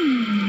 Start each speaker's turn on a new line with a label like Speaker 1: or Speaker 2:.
Speaker 1: Hmm.